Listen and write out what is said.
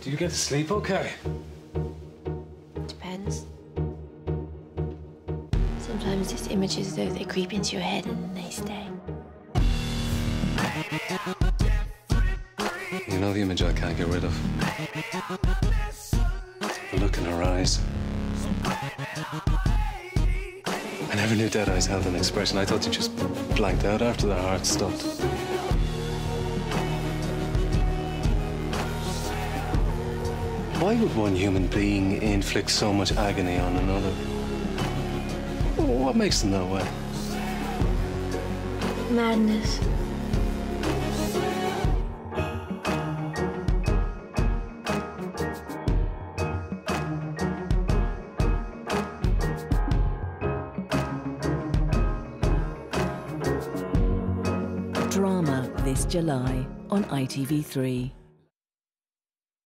Do you get to sleep okay? Depends. Sometimes these images, though, they creep into your head and they stay. You know the image I can't get rid of? The look in her eyes. I never knew Dead Eyes held an expression. I thought you just blanked out after the heart stopped. Why would one human being inflict so much agony on another? What makes them that way? Madness. Drama this July on ITV3.